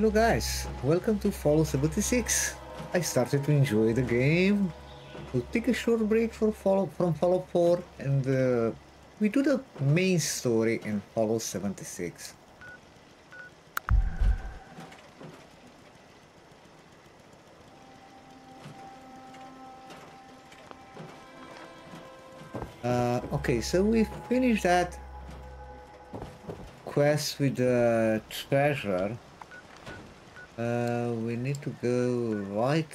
Hello guys, welcome to Fallout 76. I started to enjoy the game. We'll take a short break for Fallout from Fallout 4 and uh, we do the main story in Fallout 76. Uh, okay, so we finished that quest with the treasure. Uh, we need to go right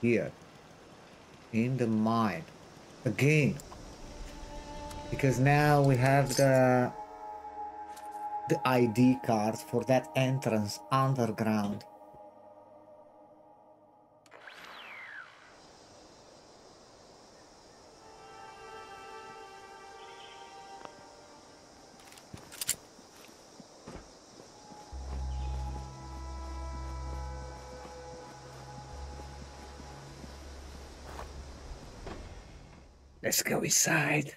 here in the mine again because now we have the the ID card for that entrance underground. Go inside.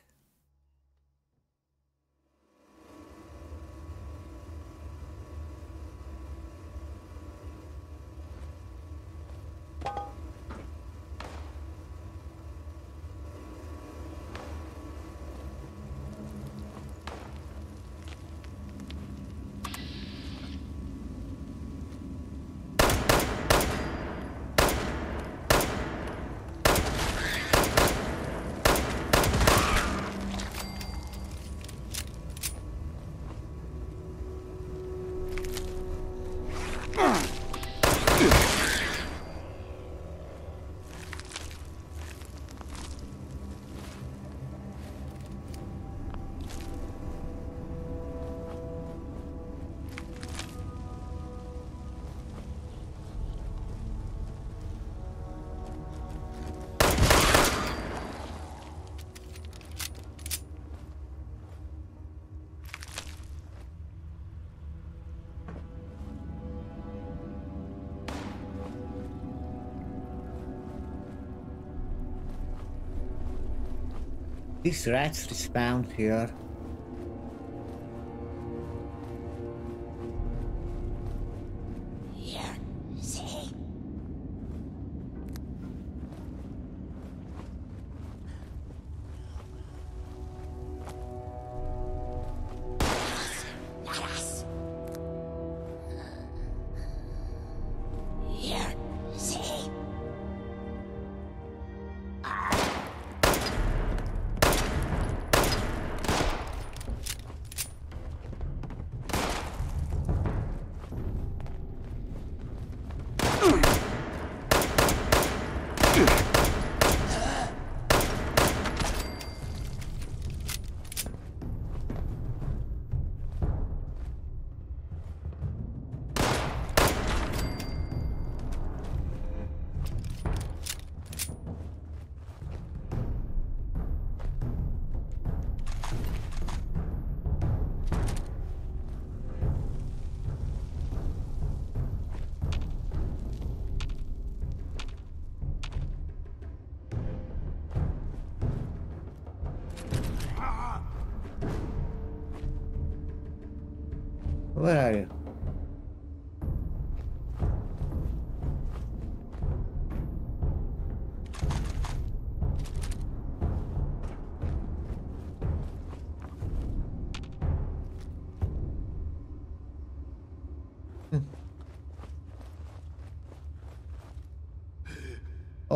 These rats here. Here,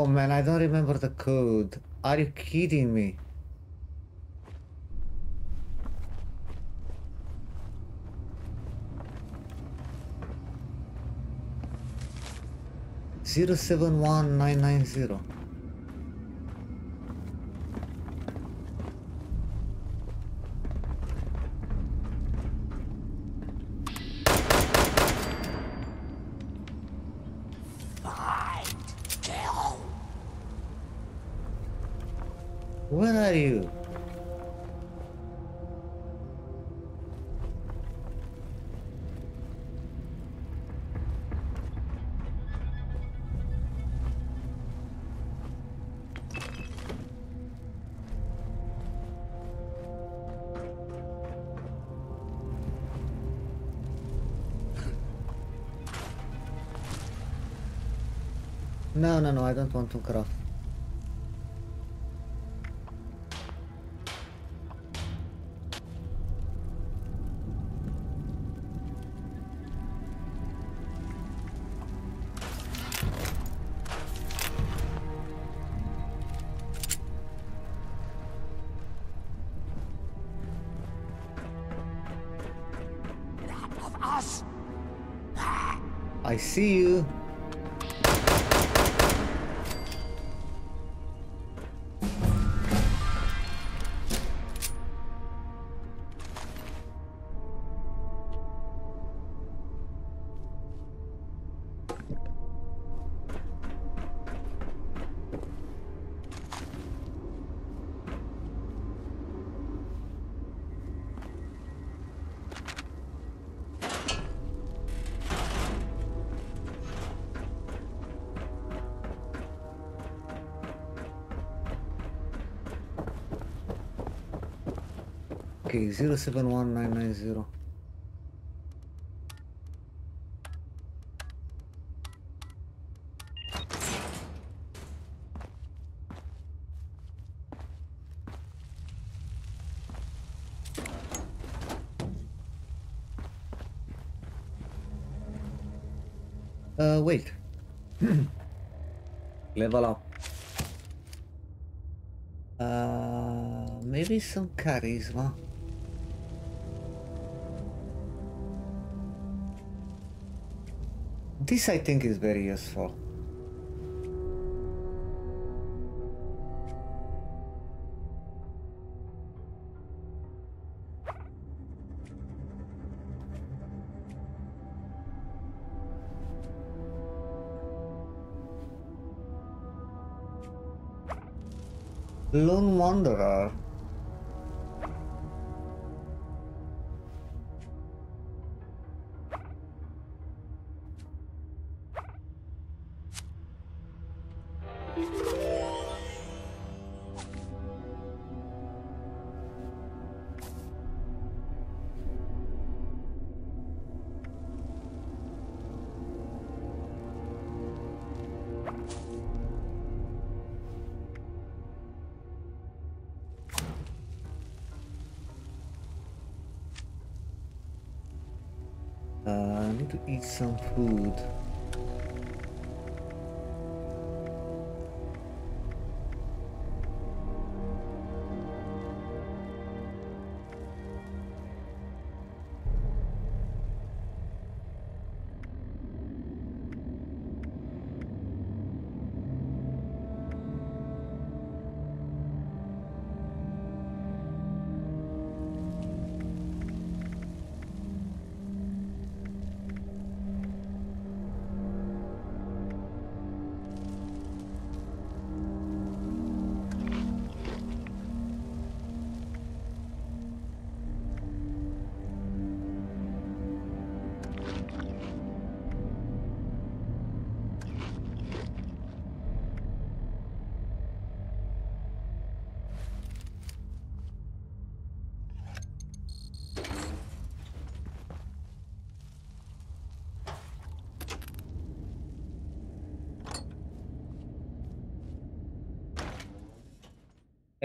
Oh man, I don't remember the code. Are you kidding me? Zero seven one nine nine zero. No, no, no, I don't want to craft. Okay, 071990. Uh, wait. Level up. Uh, maybe some charisma. This I think is very useful. Lone Wanderer. Food.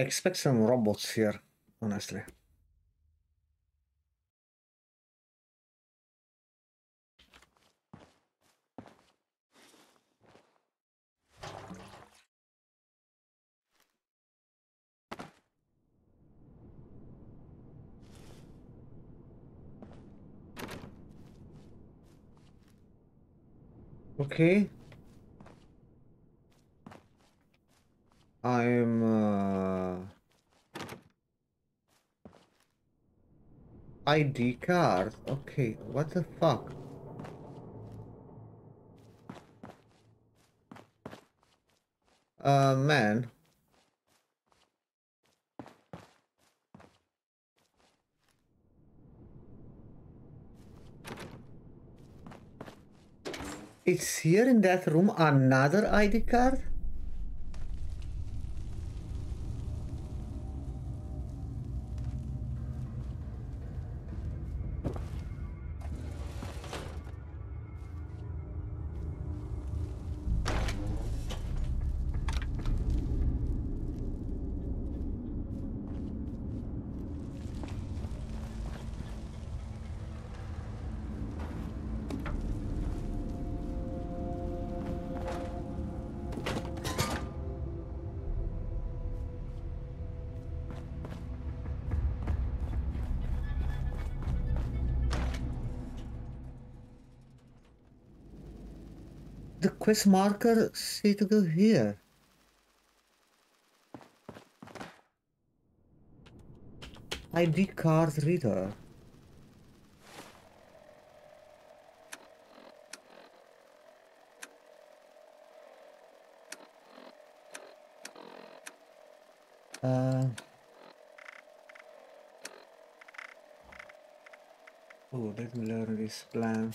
Expect some robots here, honestly. Okay. I'm uh, ID card. Okay, what the fuck? Uh, man. It's here in that room another ID card? Quest marker say to go here? ID card reader. Uh, oh, let me learn this plan.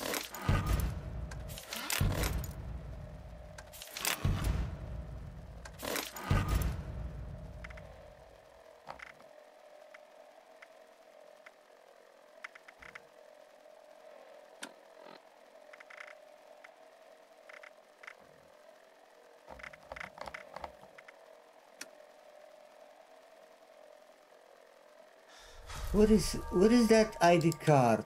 What is what is that ID card?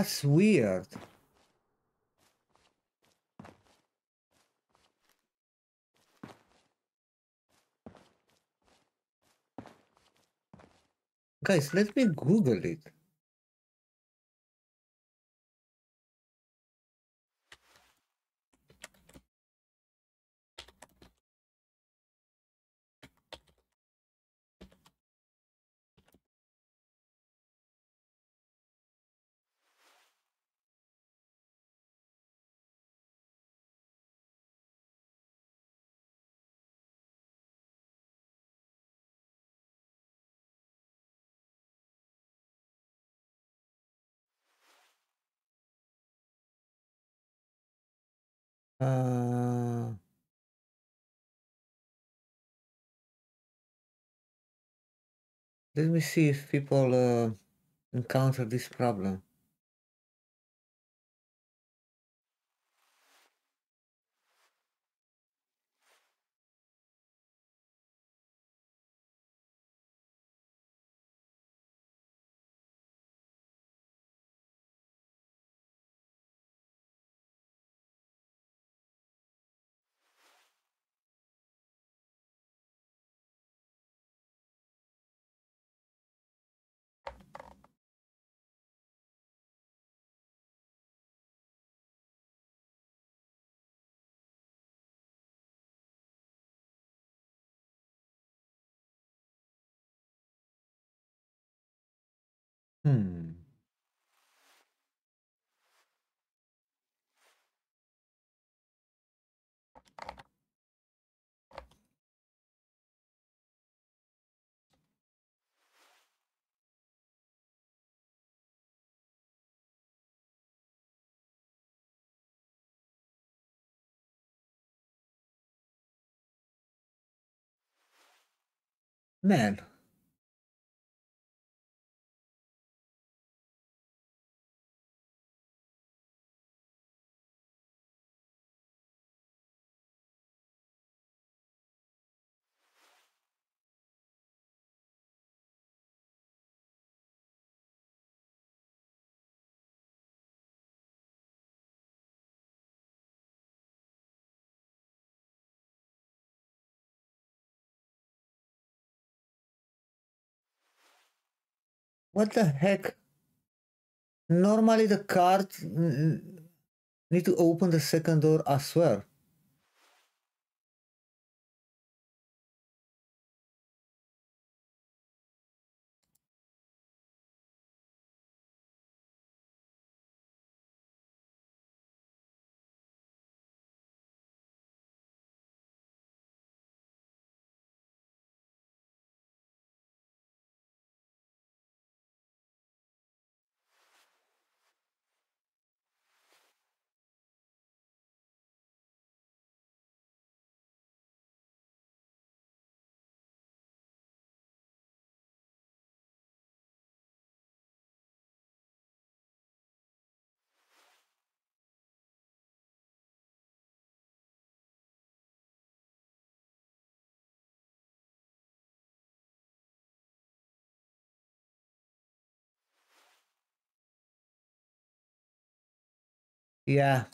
That's weird. Guys, let me Google it. Uh, let me see if people uh, encounter this problem. Man. What the heck? Normally the card need to open the second door as well. Yeah.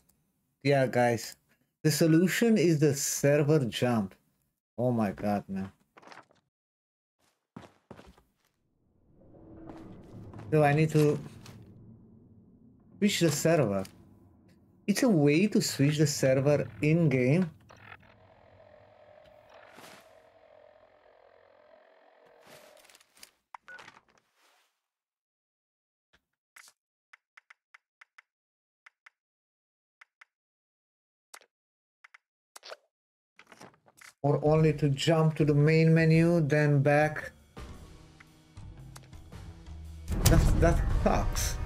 Yeah, guys. The solution is the server jump. Oh my god, man. So I need to switch the server. It's a way to switch the server in-game. Or only to jump to the main menu, then back. That, that sucks.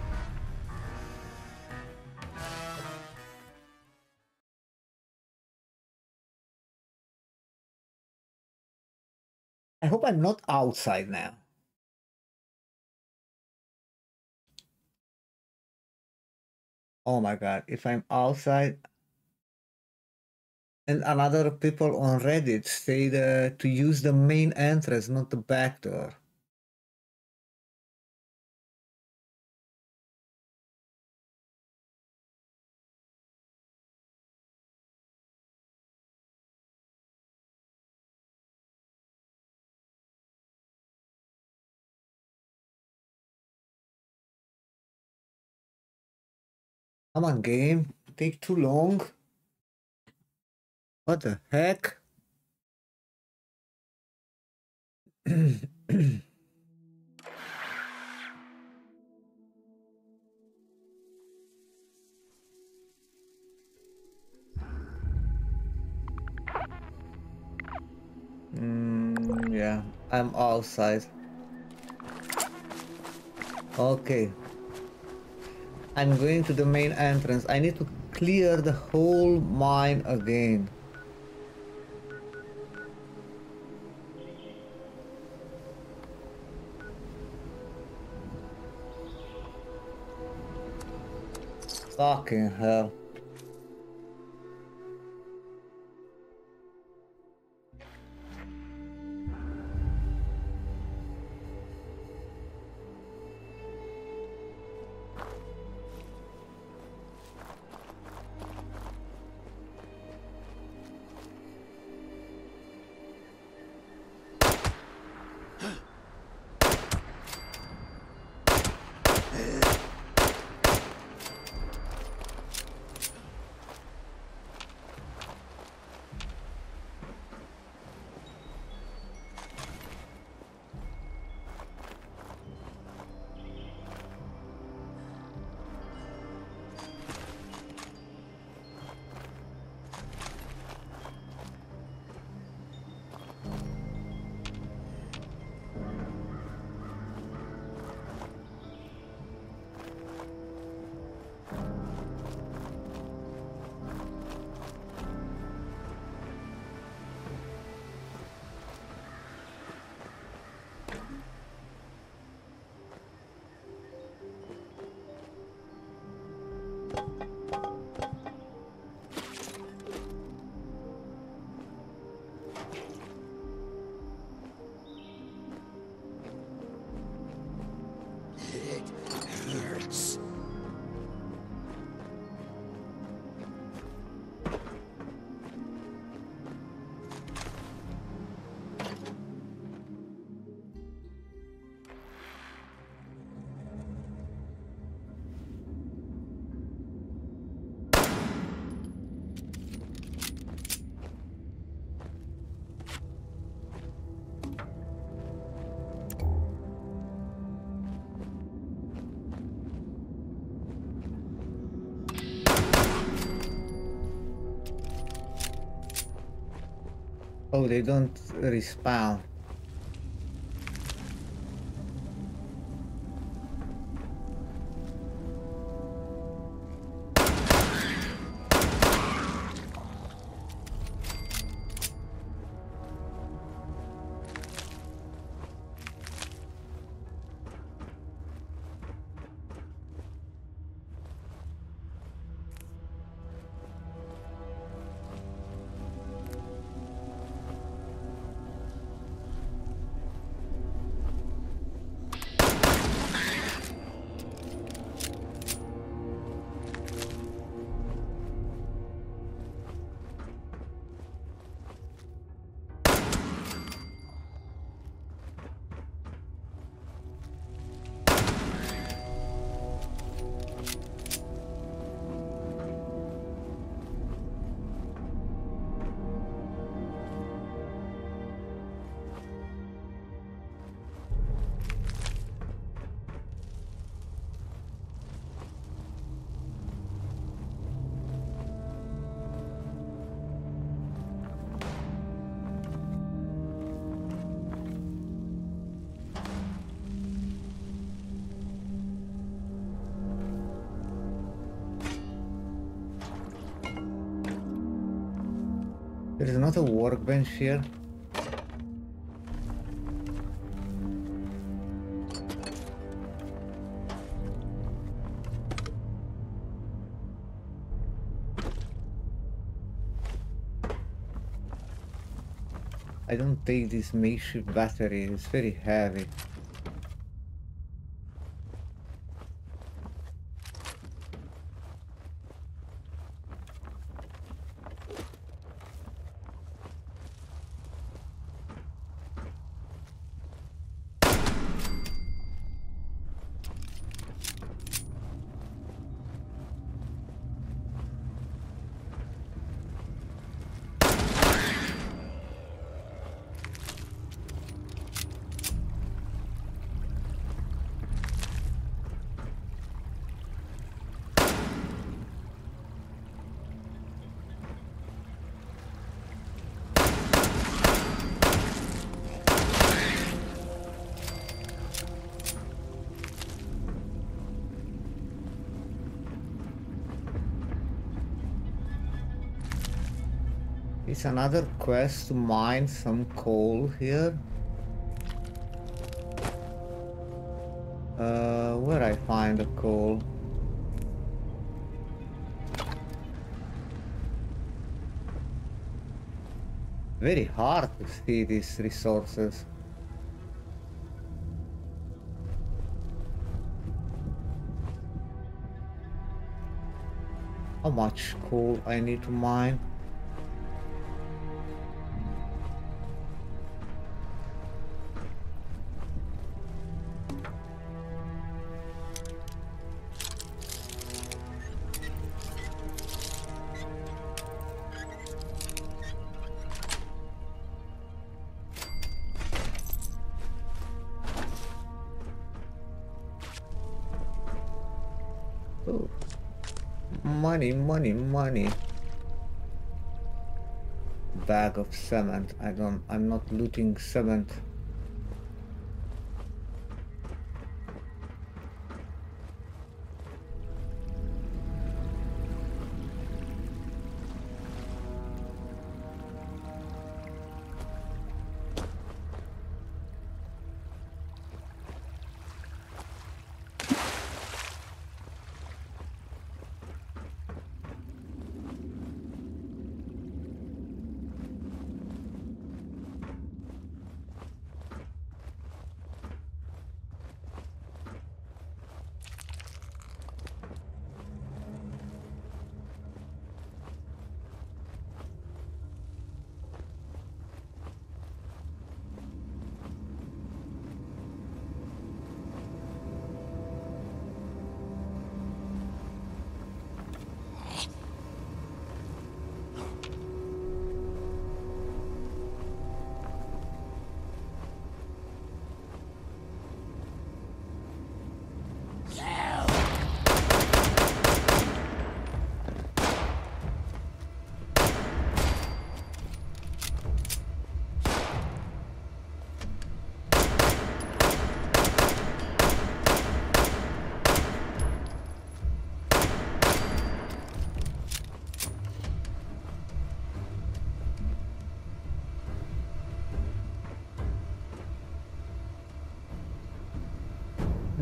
I hope I'm not outside now. Oh my god, if I'm outside and another people on Reddit say the, to use the main entrance, not the back door. Come on, game. Take too long. What the heck? mm, yeah, I'm outside. Okay. I'm going to the main entrance. I need to clear the whole mine again. Fucking hell. Oh, they don't respawn. There's not a workbench here. I don't take this makeshift battery, it's very heavy. It's another quest to mine some coal here. Uh, where I find the coal? Very hard to see these resources. How much coal I need to mine? Oh. Money, money, money. Bag of cement. I don't I'm not looting cement.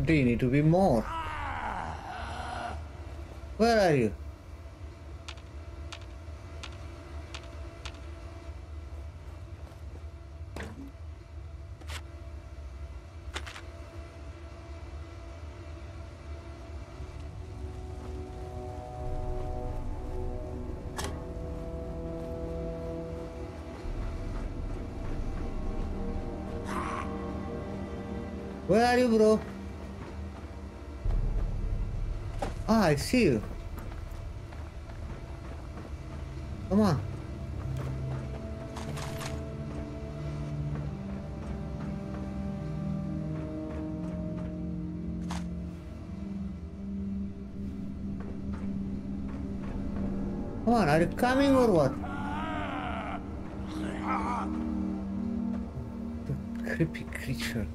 They need to be more. Where are you? Where are you, bro? Ah, I see you. Come on. Come on, are you coming or what? The creepy creature.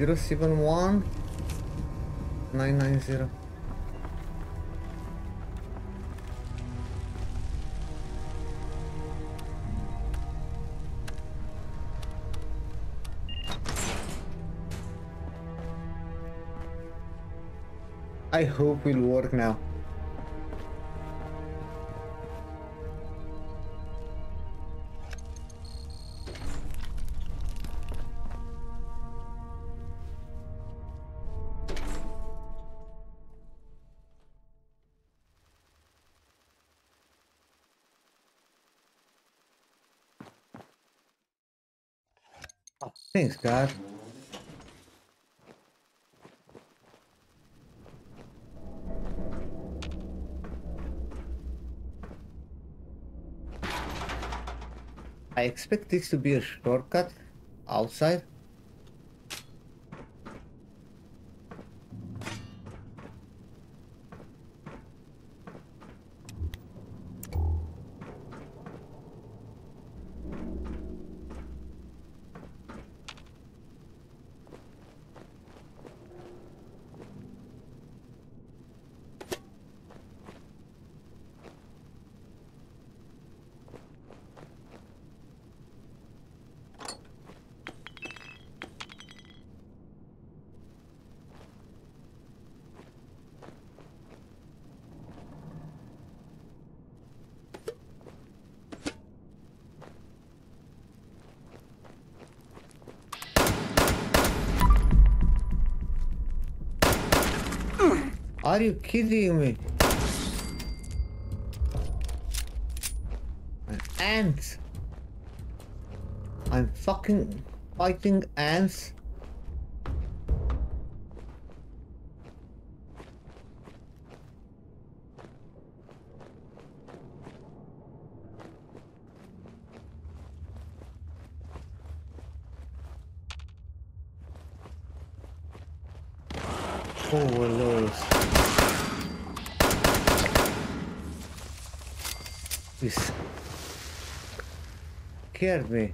Zero seven one nine nine zero. I hope it will work now. Thanks, God. I expect this to be a shortcut outside. Are you kidding me? An ant. I'm fucking fighting ants. Oh, lord. This scared me.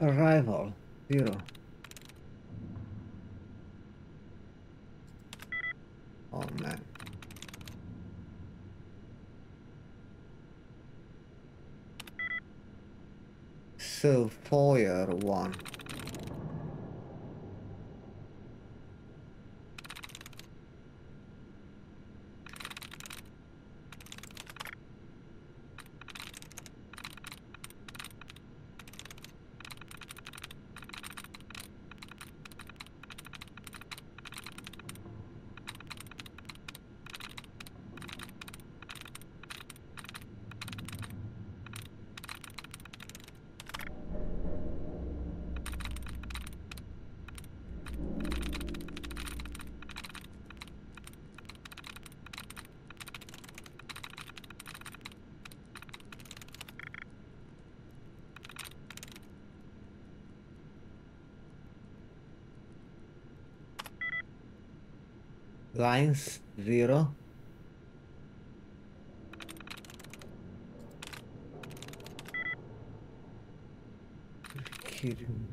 Uh, zero. Oh man. So foyer one. Lines zero. Kidding.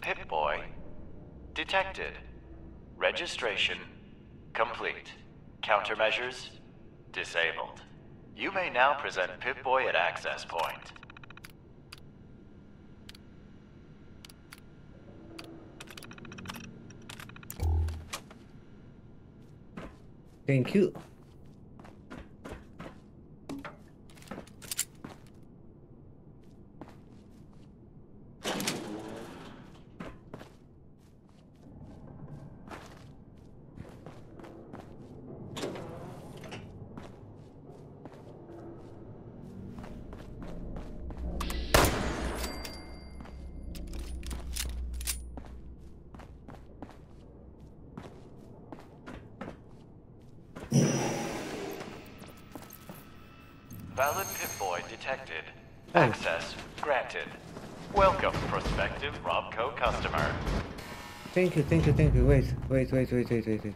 Pip-Boy. Detected. Registration complete. Countermeasures disabled. You may now present Pip-Boy at access point. Thank you. Valid Pip-Boy detected. Oh. Access granted. Welcome, prospective Robco customer. Thank you, thank you, thank you. Wait, wait, wait, wait, wait, wait, wait.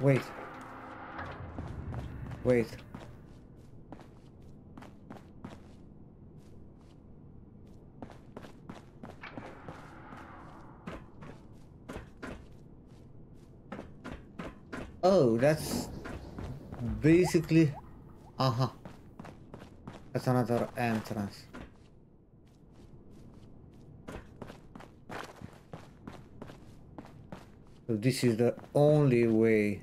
Wait. Wait. Oh, that's basically. Uh huh. That's another entrance. So this is the only way.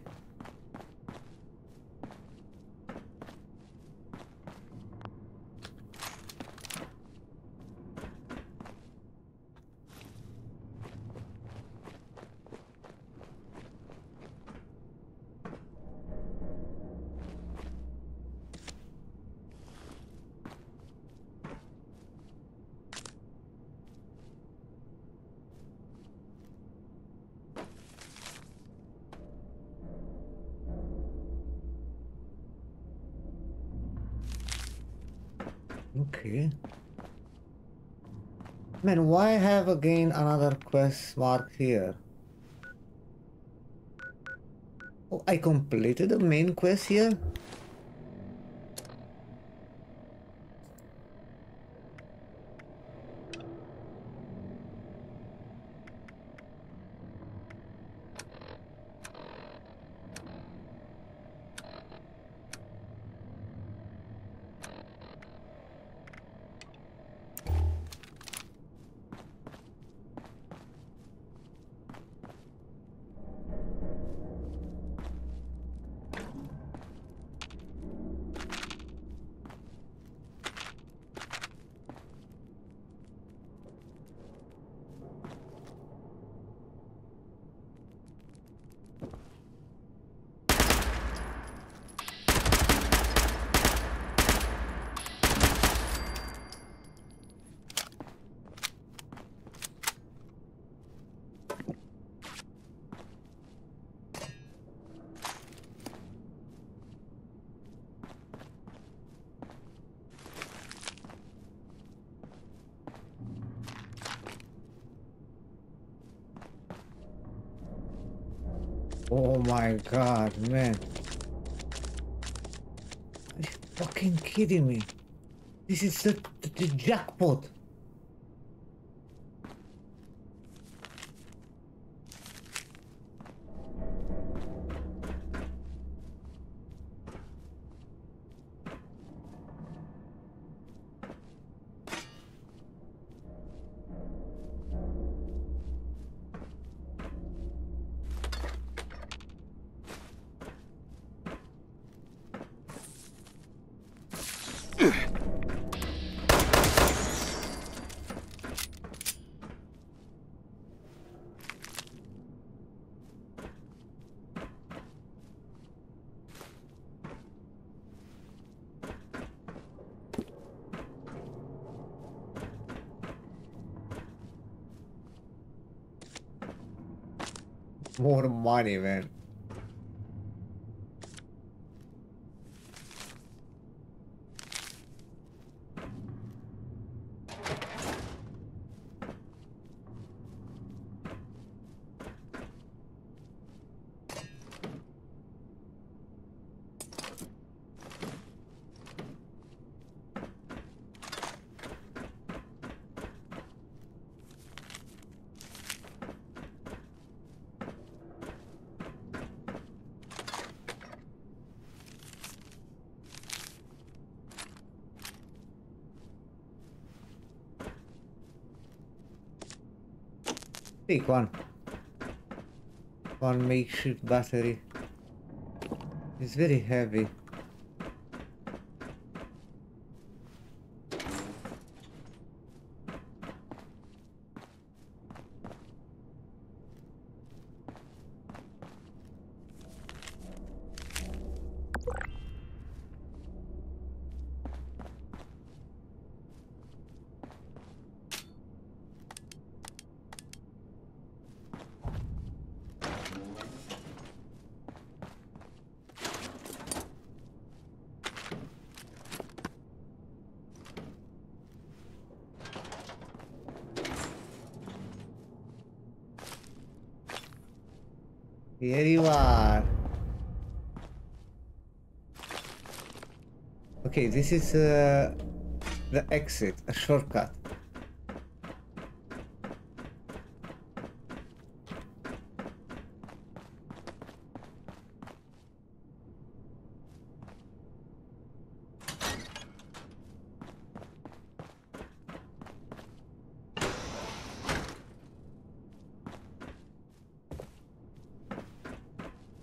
Okay. Man, why have again another quest mark here? Oh, I completed the main quest here? Oh my god, man. Are you fucking kidding me? This is the, the, the jackpot. More money, man. One. One makeshift battery. It's very heavy. Here you are. Okay, this is uh, the exit, a shortcut.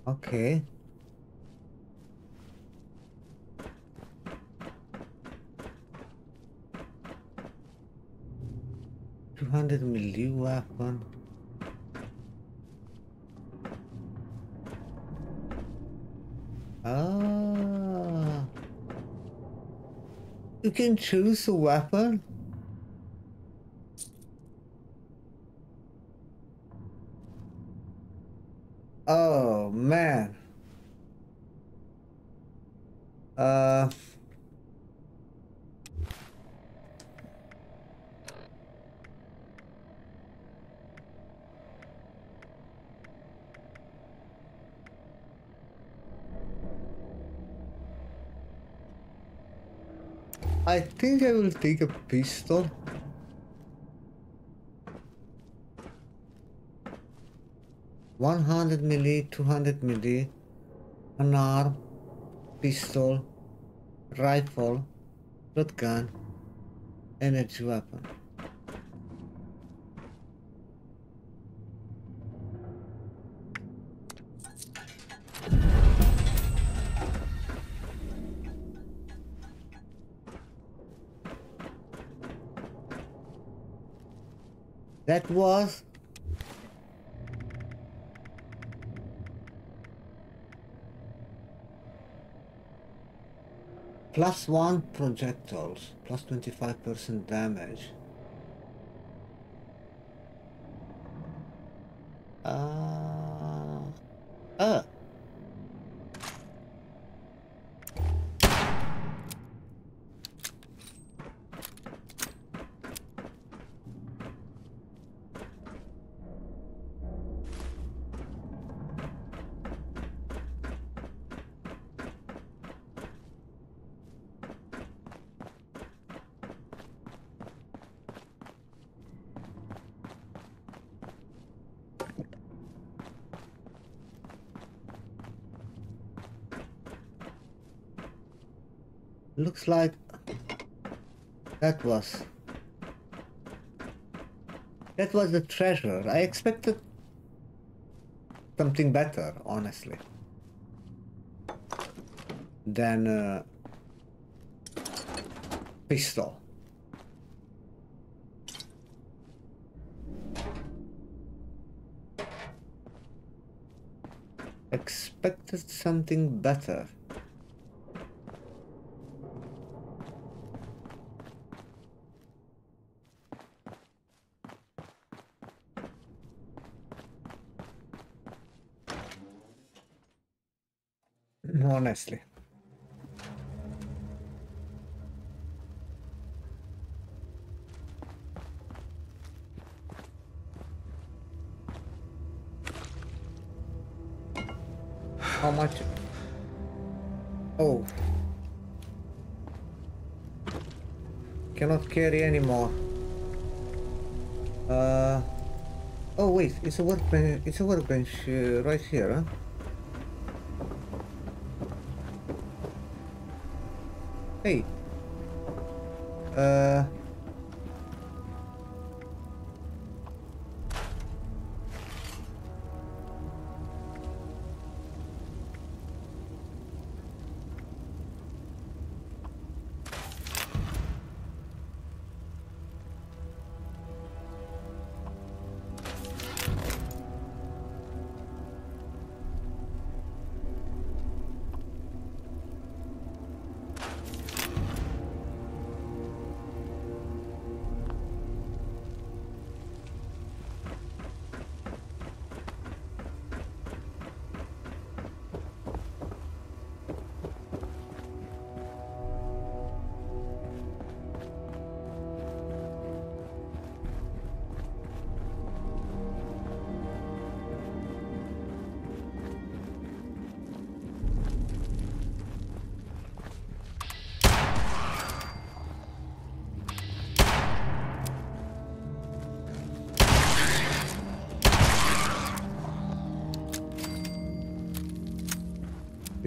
Okay. Two hundred milli weapon. Ah. You can choose the weapon. Oh man. Uh I think I will take a pistol. One hundred milli, two hundred milli, an arm, pistol, rifle, shotgun, energy weapon. That was plus one projectiles, plus 25% damage. Uh, uh. Like that was that was the treasure. I expected something better, honestly, than uh, pistol. Expected something better. Honestly. How much? Oh. Cannot carry anymore. Uh. Oh wait, it's a workbench. It's a workbench uh, right here, huh? Hey.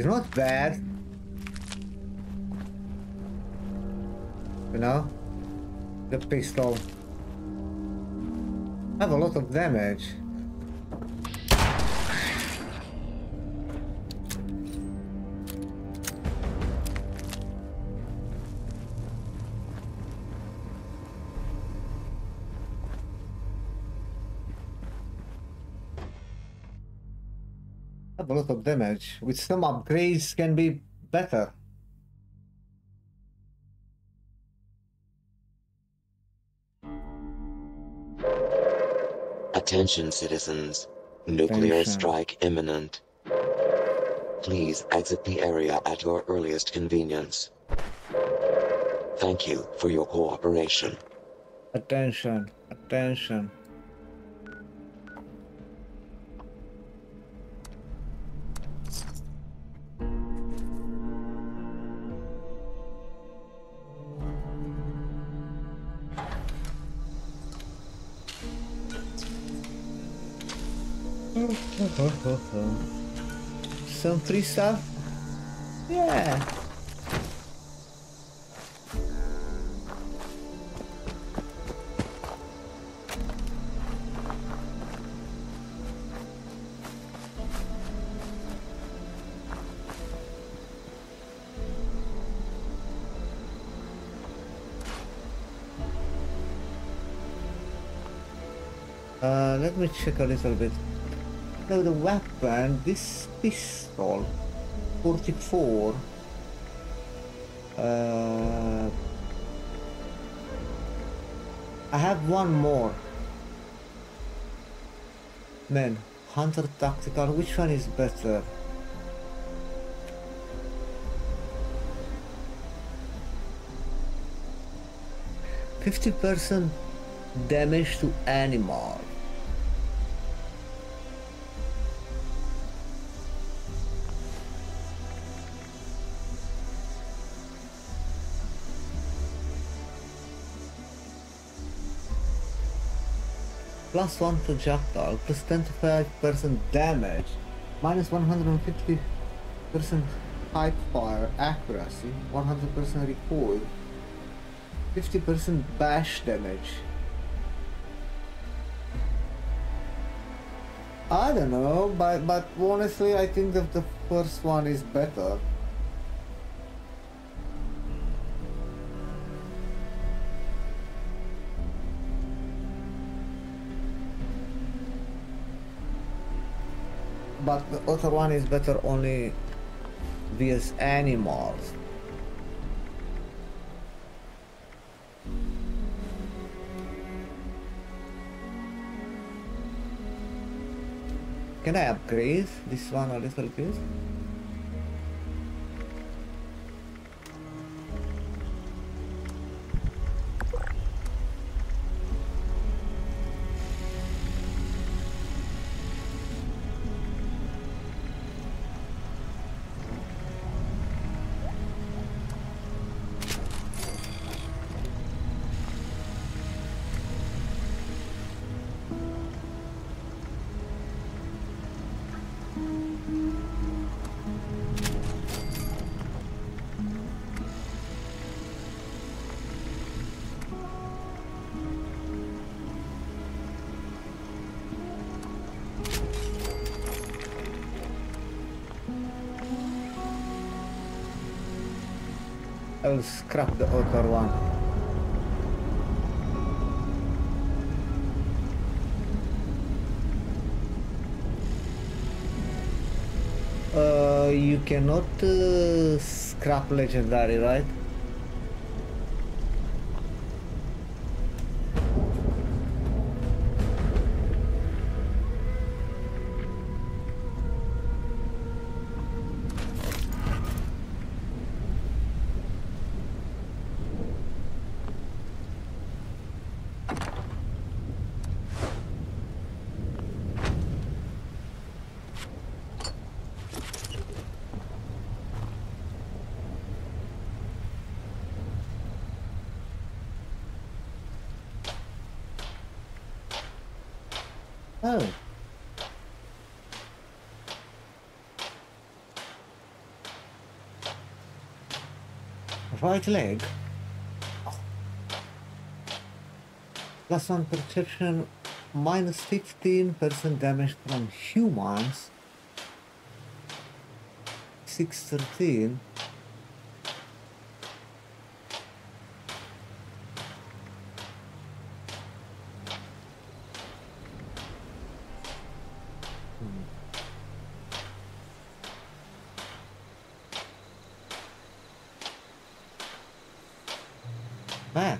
Not bad. You know? The pistol. Have a lot of damage. Damage. With some upgrades can be better. Attention citizens. Nuclear Attention. strike imminent. Please exit the area at your earliest convenience. Thank you for your cooperation. Attention, attention. Some free stuff? Yeah. Uh, let me check a little bit. Now the weapon, this pistol, 44. Uh, I have one more. Man, Hunter Tactical, which one is better? Fifty percent damage to animal. Plus 1 projectile, plus 10 to 5% damage, minus 150% high fire accuracy, 100% recoil, 50% bash damage. I don't know, but, but honestly I think that the first one is better. But the other one is better only vs animals. Can I upgrade this one a little bit? The other one. Uh, you cannot uh, scrap legendary, right? Oh. Right leg. Plus one perception, minus 15% damage from humans. 613. Man,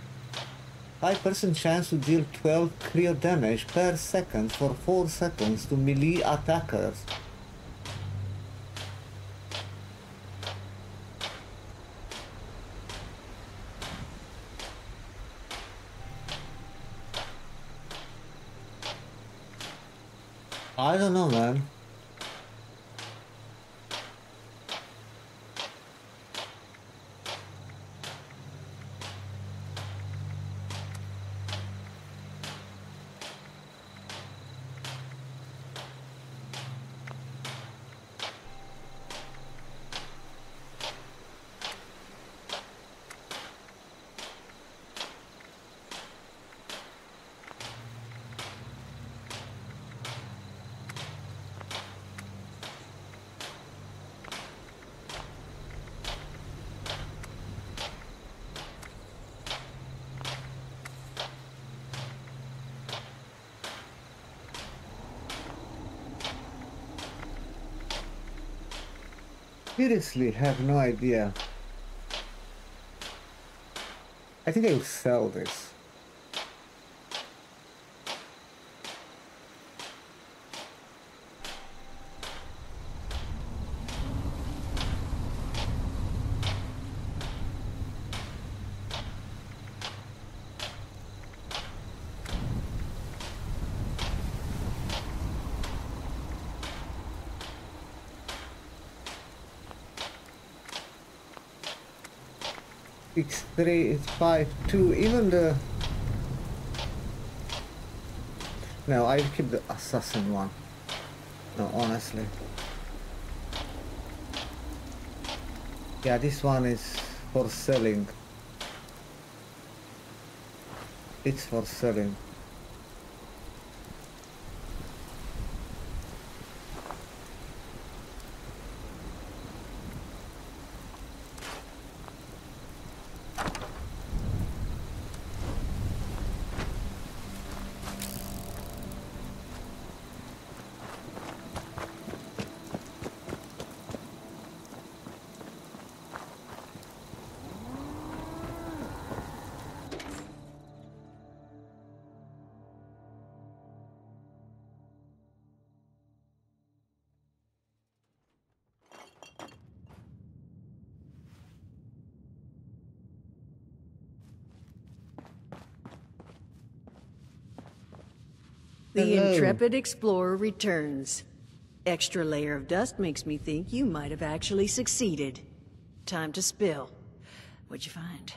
5% chance to deal 12 clear damage per second for 4 seconds to melee attackers. I don't know, man. Seriously, have no idea. I think I will sell this. Six three it's five two even the No, I'll keep the assassin one. No, honestly. Yeah, this one is for selling. It's for selling. The Hello. intrepid explorer returns. Extra layer of dust makes me think you might have actually succeeded. Time to spill. What'd you find?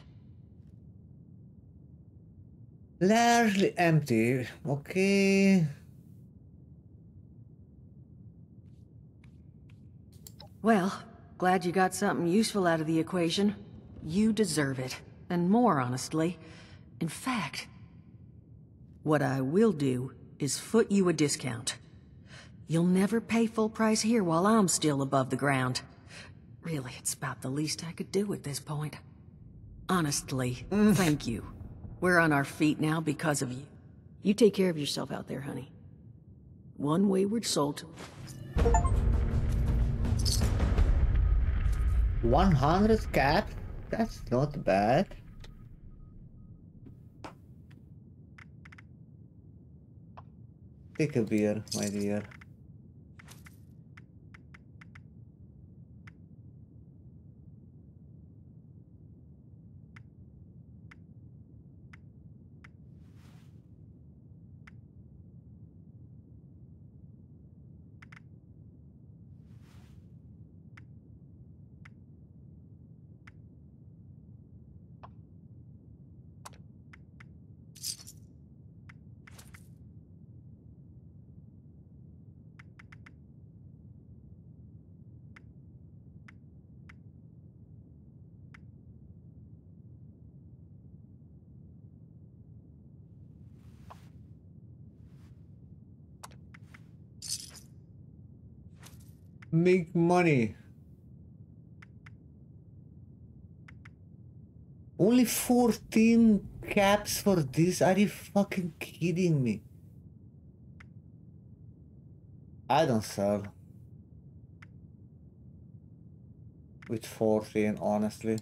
Largely empty. Okay. Well, glad you got something useful out of the equation. You deserve it. And more, honestly. In fact, what I will do is foot you a discount. You'll never pay full price here while I'm still above the ground. Really, it's about the least I could do at this point. Honestly, thank you. We're on our feet now because of you. You take care of yourself out there, honey. One wayward soul to 100 cap? That's not bad. Take a beer, my dear. Make money. Only 14 caps for this? Are you fucking kidding me? I don't sell. With 14, honestly.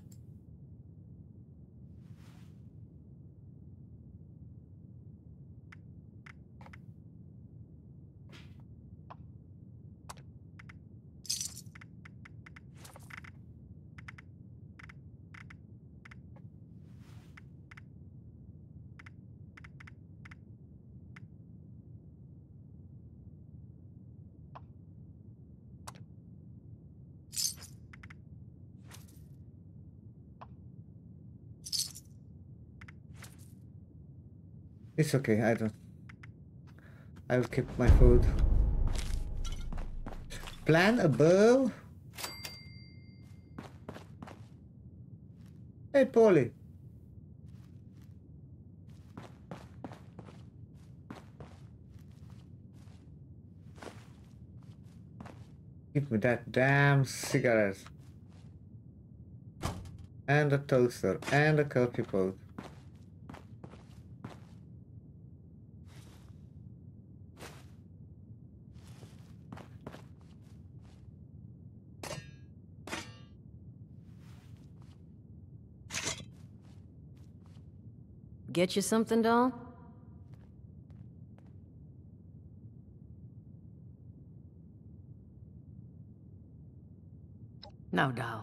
It's okay, I don't. I will keep my food. Plan above? Hey, Polly. Give me that damn cigarette. And a toaster. And a coffee pot. Get you something, doll? No, doll.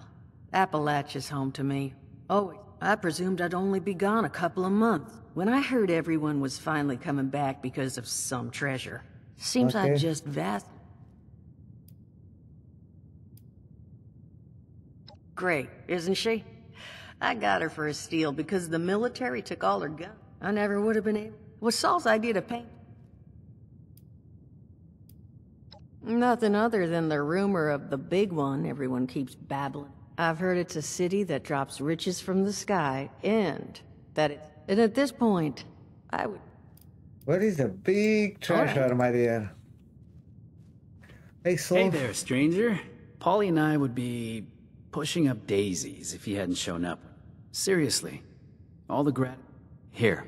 Appalachia's home to me. Oh, I presumed I'd only be gone a couple of months. When I heard everyone was finally coming back because of some treasure, seems I Okay. just vast. Great, isn't she? I got her for a steal because the military took all her guns. I never would have been able. It Was Saul's idea to paint? Nothing other than the rumor of the big one everyone keeps babbling. I've heard it's a city that drops riches from the sky, and that it. And at this point, I would. What is the big treasure, my dear? Hey, Saul. Hey there, stranger. Polly and I would be pushing up daisies if he hadn't shown up. Seriously. All the grat. Here.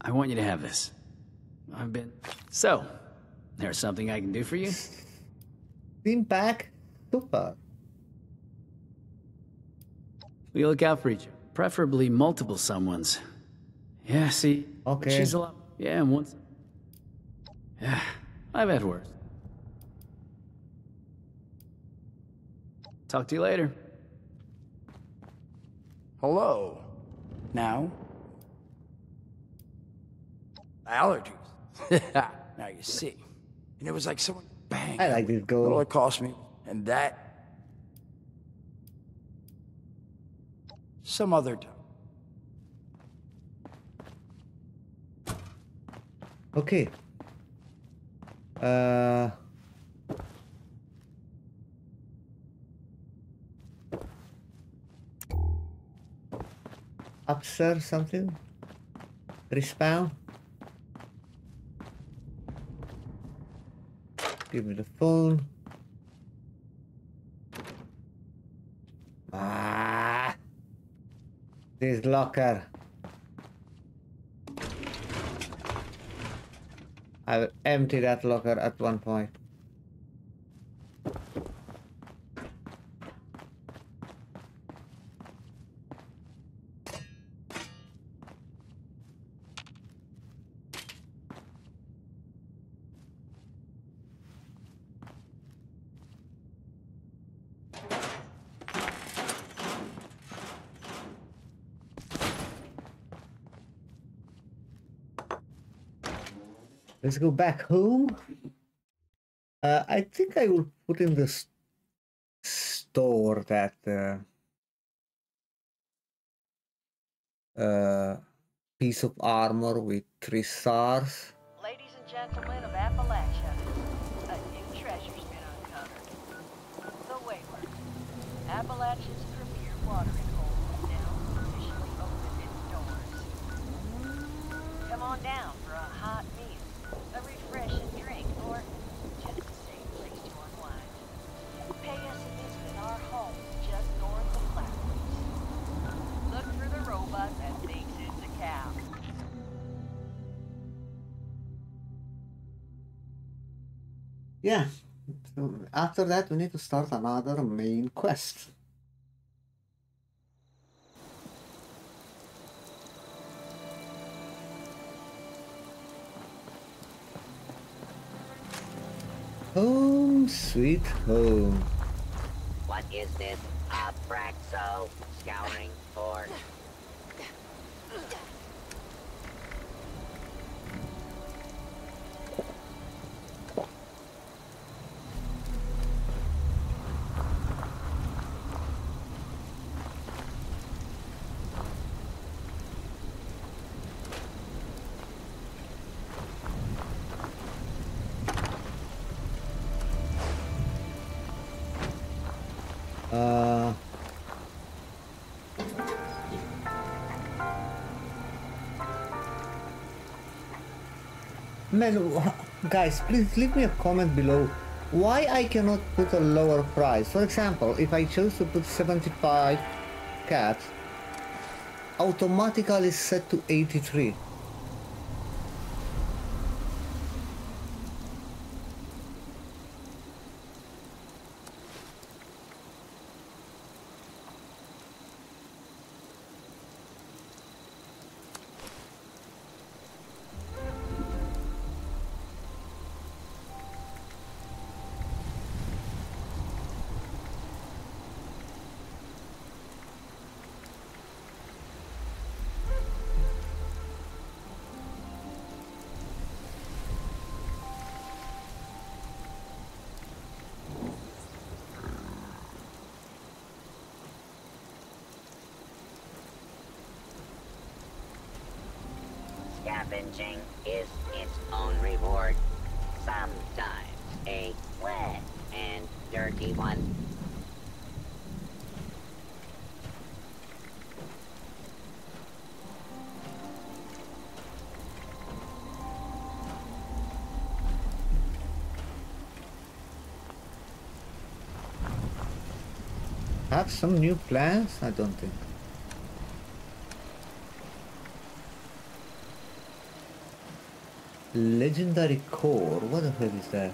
I want you to have this. I've been. So, there's something I can do for you? Team pack? Super. We look out for each other. Preferably multiple someones. Yeah, see? Okay. She's a lot. Yeah, and once. Yeah, I've had worse. Talk to you later. Hello. Now? Allergies. now you see. And it was like someone bang. I like this goal. it cost me. And that. Some other time. Okay. Uh. Upstairs something? Respawn? Give me the phone. Ah! This locker. I will empty that locker at one point. Let's go back home. Uh, I think I will put in the store that uh, uh, piece of armor with three stars. Yeah. After that, we need to start another main quest. Home, sweet home. What is this? Abraxo scouring for man, guys, please leave me a comment below why I cannot put a lower price. For example, if I choose to put 75 caps, automatically set to 83. Have some new plans? I don't think. Legendary core. What the hell is that?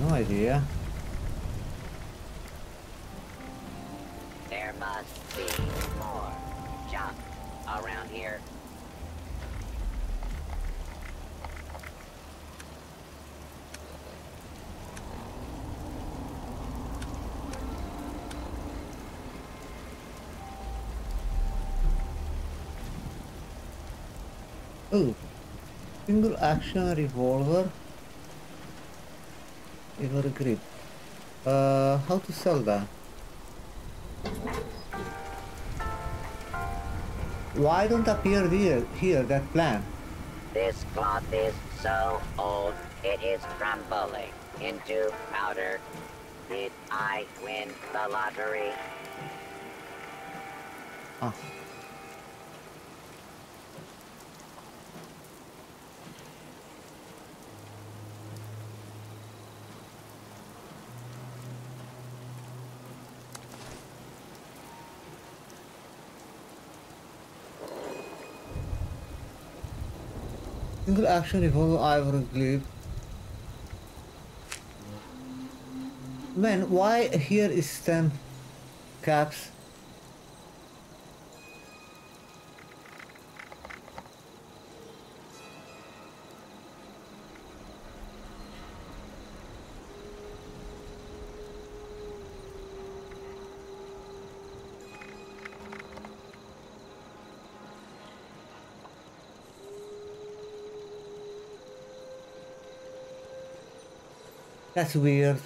No idea. Single action revolver. Ivory grip. Uh, how to sell that? Why don't appear here, here that plan? This cloth is so old, it is crumbling into powder. Did I win the lottery? Ah. Single action revolver ivory clip. Man, why here is 10 caps? That's weird.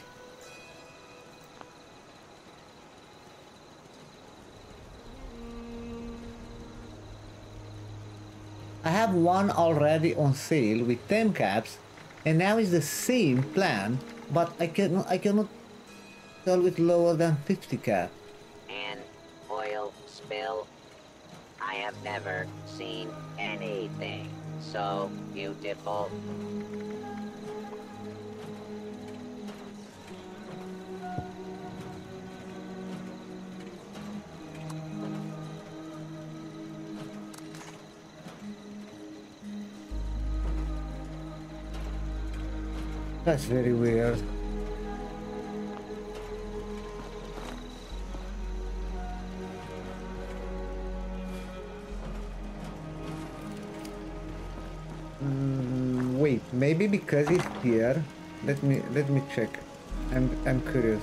I have one already on sale with 10 caps and now it's the same plan but I cannot I cannot sell with lower than 50 cap. And oil spill. I have never seen anything so beautiful. That's very weird. Mm, wait, maybe because it's here. Let me let me check. I'm I'm curious.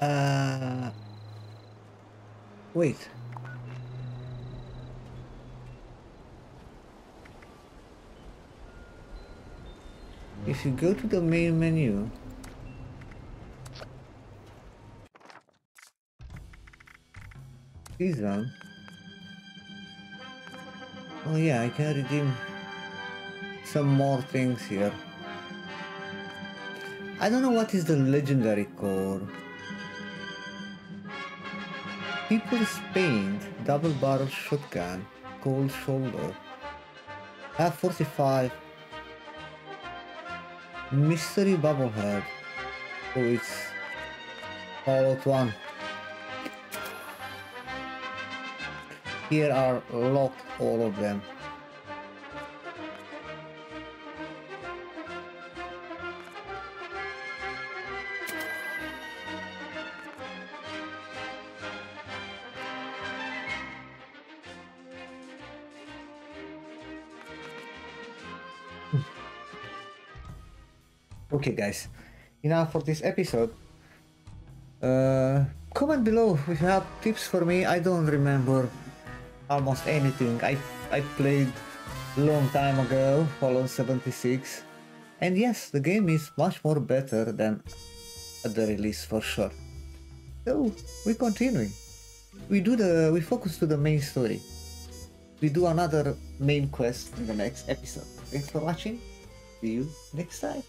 Uh, wait. If you go to the main menu, this one. Oh yeah, I can redeem some more things here. I don't know what is the legendary core. People's Paint double barrel shotgun, cold shoulder. Have 45. Mystery bubblehead. Oh, it's Fallout 1. Here are locked all of them. Okay, guys, enough for this episode. Uh, comment below if you have tips for me. I don't remember almost anything. I I played long time ago, Fallout 76, and yes, the game is much more better than at the release for sure. So we continue. We do the we focus to the main story. We do another main quest in the next episode. Thanks for watching. See you next time.